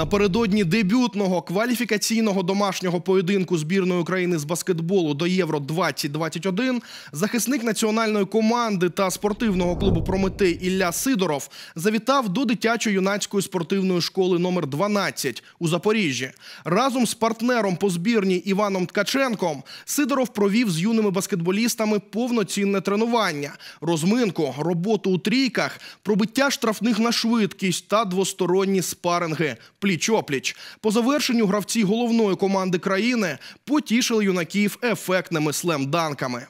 Напередодні дебютного кваліфікаційного домашнього поєдинку збірної України з баскетболу до Євро 2021 захисник національної команди та спортивного клубу Прометей Ілля Сидоров завітав до дитячо-юнацької спортивної школи номер 12 у Запоріжжі. Разом з партнером по збірні Іваном Ткаченком Сидоров провів з юними баскетболістами повноцінне тренування, розминку, роботу у трійках, пробиття штрафних на швидкість та двосторонні спаринги пліч-опліч. По завершенню гравці головної команди країни потішили юнаків ефектними слем-данками.